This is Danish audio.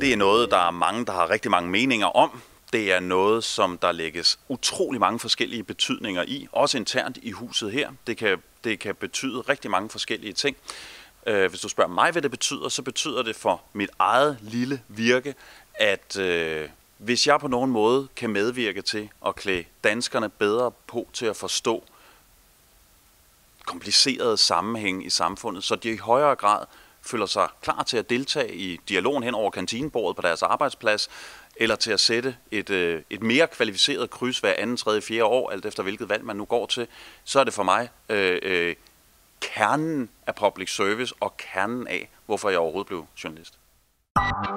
Det er noget, der er mange, der har rigtig mange meninger om. Det er noget, som der lægges utrolig mange forskellige betydninger i, også internt i huset her. Det kan, det kan betyde rigtig mange forskellige ting. Øh, hvis du spørger mig, hvad det betyder, så betyder det for mit eget lille virke, at øh, hvis jeg på nogen måde kan medvirke til at klæde danskerne bedre på til at forstå komplicerede sammenhæng i samfundet, så de i højere grad føler sig klar til at deltage i dialogen hen over kantinebordet på deres arbejdsplads, eller til at sætte et, øh, et mere kvalificeret kryds hver anden, tredje, fjerde år, alt efter hvilket valg man nu går til, så er det for mig øh, øh, kernen af public service og kernen af, hvorfor jeg overhovedet blev journalist. Thank